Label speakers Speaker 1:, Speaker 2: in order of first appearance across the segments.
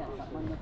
Speaker 1: yapmak.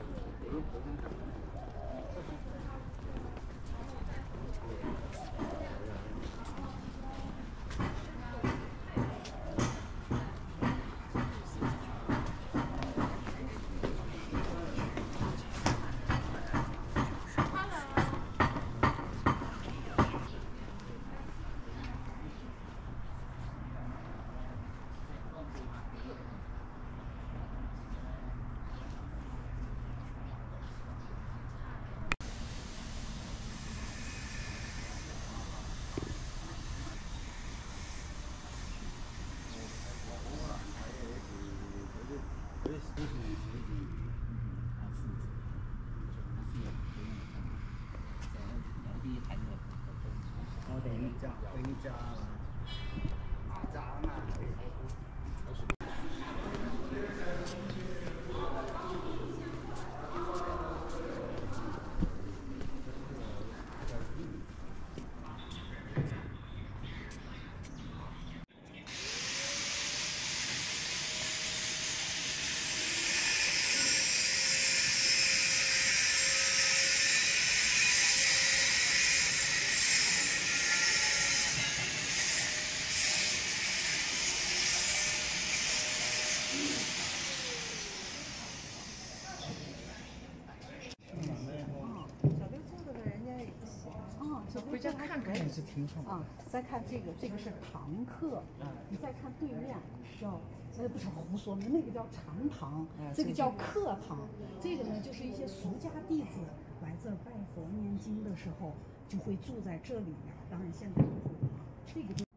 Speaker 1: 啊，
Speaker 2: 再看这个，这个是堂客，你再看对面叫，那，不是胡说，那个叫禅堂，这个叫客堂，这个呢就是一些俗家弟子来这儿拜佛念经的时候就会住在这里面，当然现在不住了，这个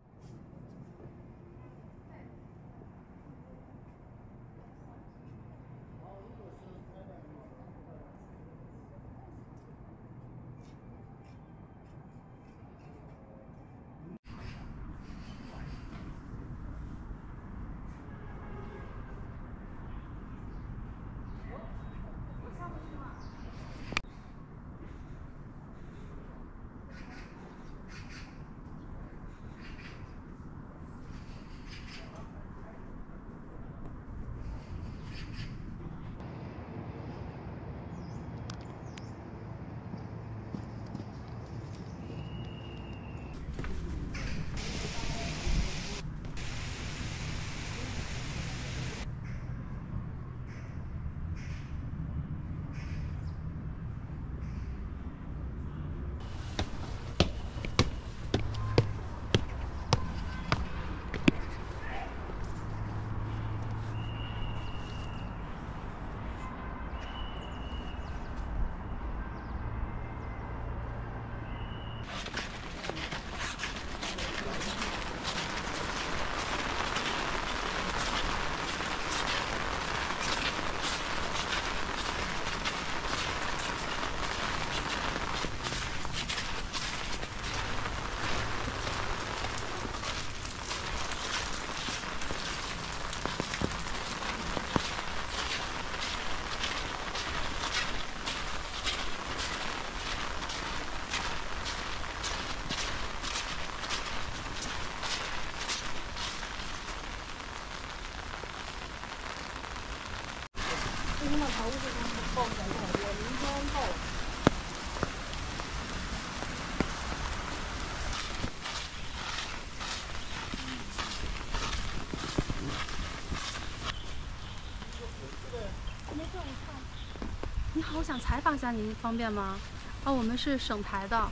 Speaker 3: 我想采访一下您，方便吗？啊，我们是省台的。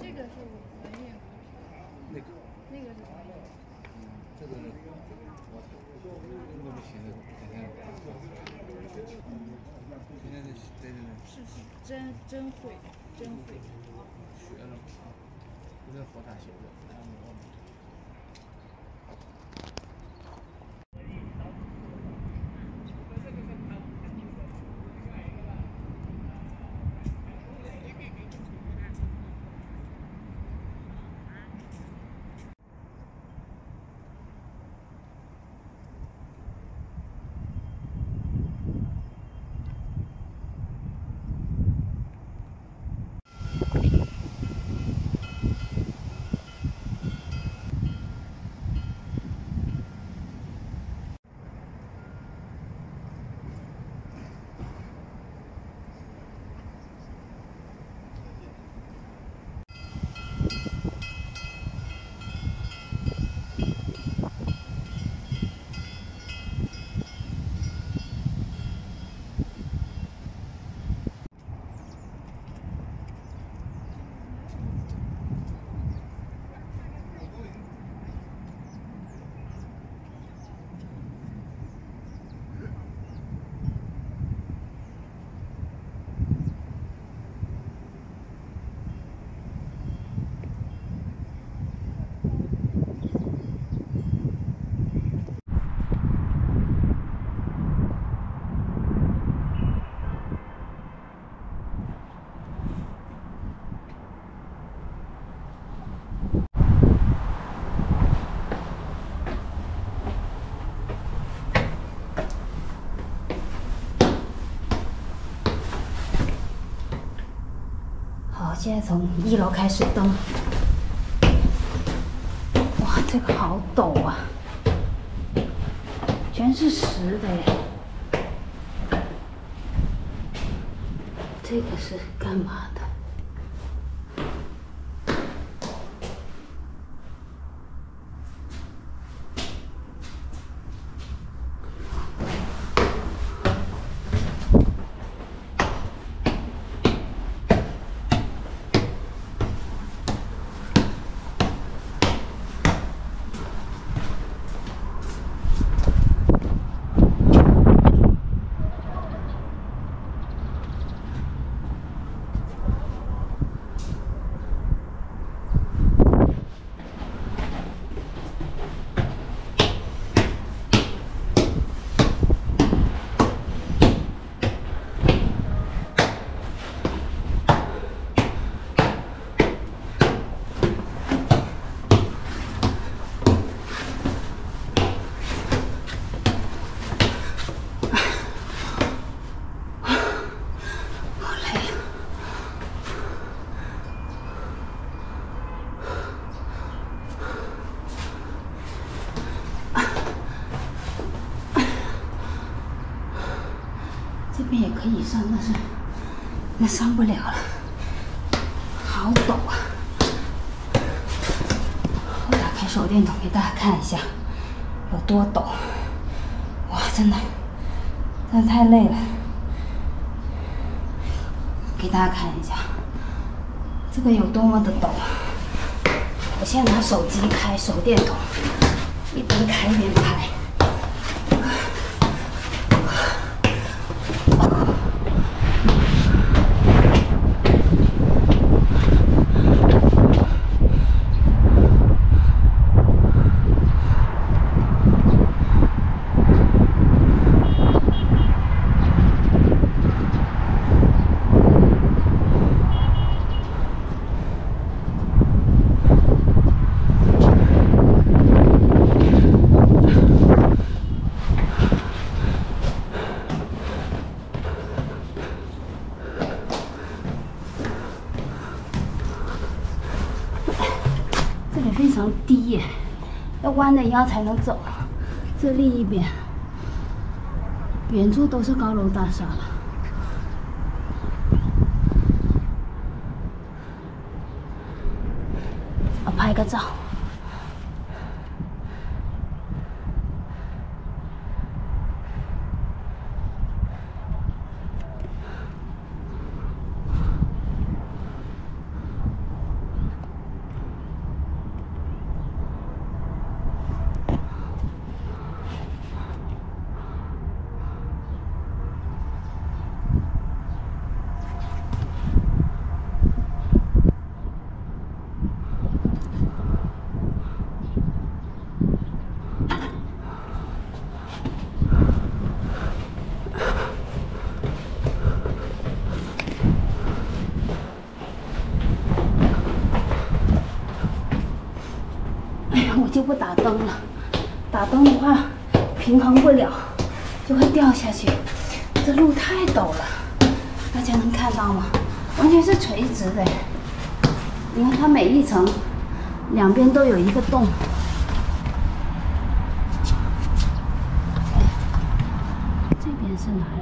Speaker 3: 这个是文艺，
Speaker 1: 那个，
Speaker 3: 那个是文艺。
Speaker 1: 这个我那不行现在现在在在那
Speaker 3: 是是真真会，真会。
Speaker 1: 学了，不是佛塔修的。
Speaker 4: 好，现在从一楼开始登。哇，这个好陡啊，全是石的耶。这个是干嘛的？这也可以上，但是那上不了了，好陡啊！我打开手电筒给大家看一下，有多陡！哇，真的，真的太累了。给大家看一下，这个有多么的陡！我现在拿手机开手电筒，一边开一边拍。这里非常低耶，要弯着腰才能走。这另一边，远处都是高楼大厦了。我拍个照。就不打灯了，打灯的话平衡不了，就会掉下去。这路太陡了，大家能看到吗？完全是垂直的。你看它每一层两边都有一个洞。这边是哪里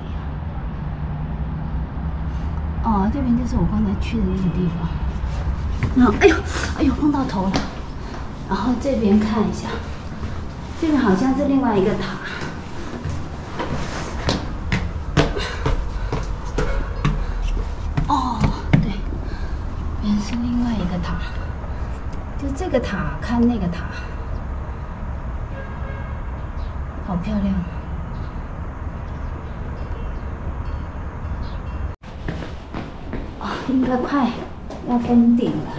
Speaker 4: 啊？哦，这边就是我刚才去的那个地方。然后，哎呦，哎呦，碰到头了。然后这边看一下，这边好像是另外一个塔。哦，对，原是另外一个塔。就这个塔看那个塔，好漂亮。啊，应该快要封顶了，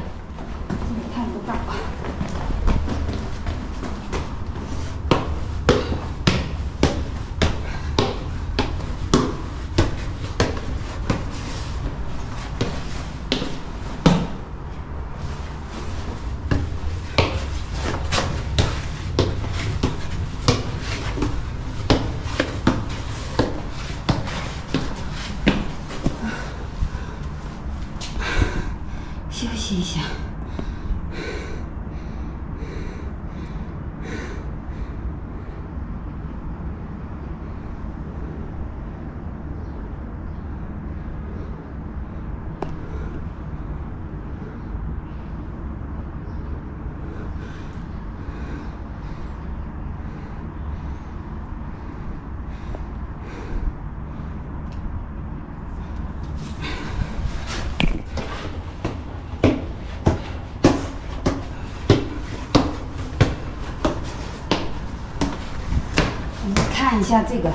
Speaker 4: 像这个，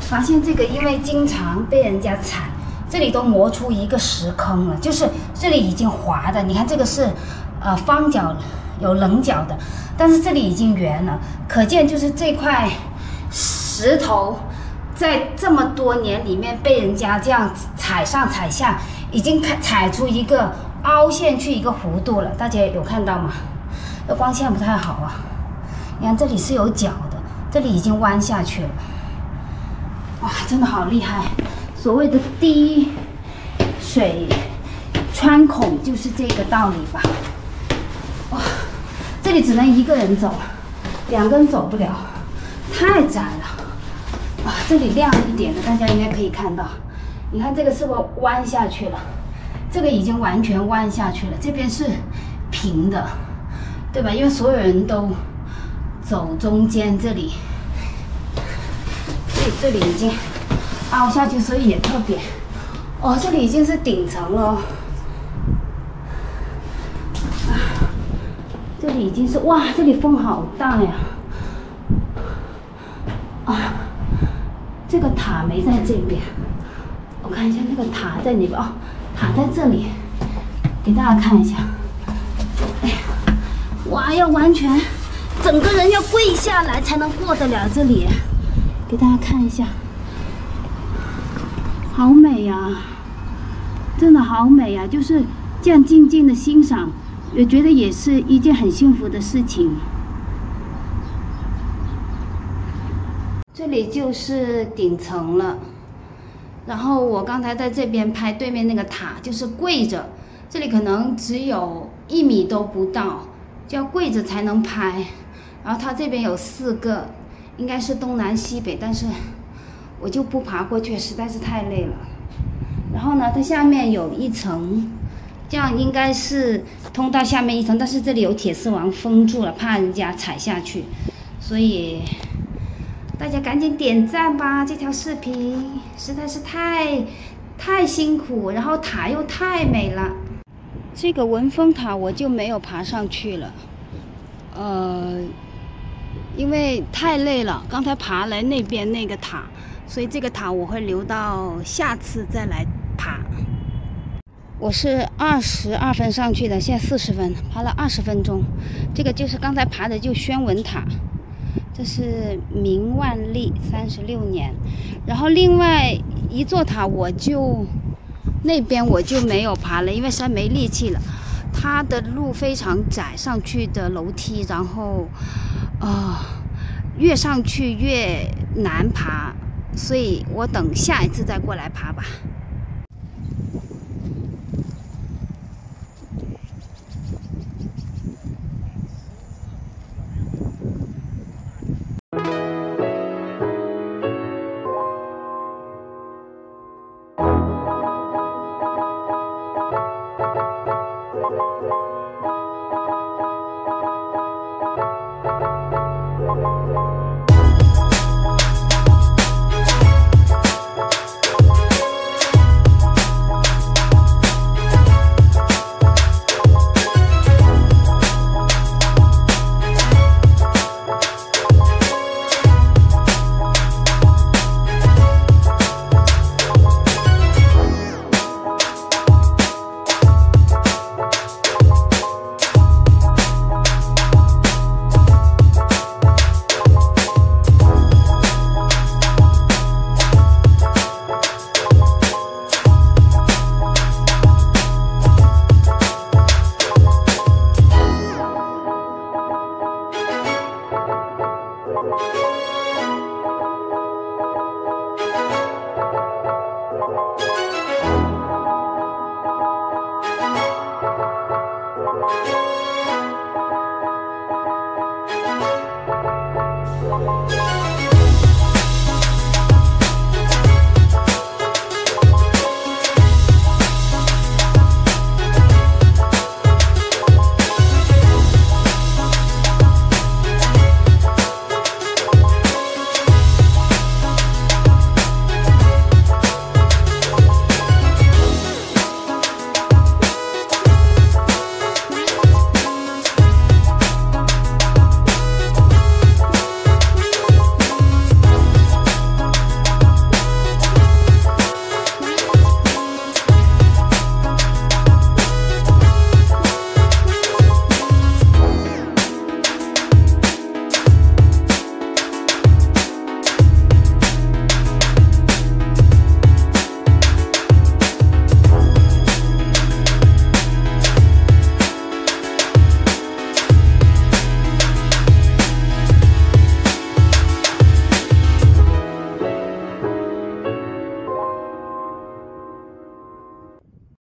Speaker 4: 发现这个因为经常被人家踩，这里都磨出一个石坑了，就是这里已经滑的。你看这个是，呃，方角有棱角的，但是这里已经圆了，可见就是这块石头在这么多年里面被人家这样踩上踩下，已经开踩出一个凹陷去一个弧度了。大家有看到吗？这光线不太好啊。你看这里是有角的，这里已经弯下去了。哇，真的好厉害！所谓的滴水穿孔就是这个道理吧？哇，这里只能一个人走，两个人走不了，太窄了。哇，这里亮一点的，大家应该可以看到。你看这个是不是弯下去了？这个已经完全弯下去了，这边是平的，对吧？因为所有人都。走中间这里，这里这里已经凹下去，所以也特别。哦，这里已经是顶层了。啊，这里已经是哇，这里风好大呀。啊，这个塔没在这边，我看一下那个塔在哪边哦，塔在这里，给大家看一下。哎呀，哇，要完全。整个人要跪下来才能过得了这里，给大家看一下，好美呀，真的好美呀！就是这样静静的欣赏，也觉得也是一件很幸福的事情。这里就是顶层了，然后我刚才在这边拍对面那个塔，就是跪着，这里可能只有一米都不到，就要跪着才能拍。然后它这边有四个，应该是东南西北，但是我就不爬过去，实在是太累了。然后呢，它下面有一层，这样应该是通到下面一层，但是这里有铁丝网封住了，怕人家踩下去，所以大家赶紧点赞吧！这条视频实在是太太辛苦，然后塔又太美了。这个文峰塔我就没有爬上去了，呃。因为太累了，刚才爬来那边那个塔，所以这个塔我会留到下次再来爬。我是二十二分上去的，现在四十分，爬了二十分钟。这个就是刚才爬的，就宣文塔，这是明万历三十六年。然后另外一座塔我就那边我就没有爬了，因为实在没力气了。它的路非常窄，上去的楼梯，然后。哦，越上去越难爬，所以我等下一次再过来爬吧。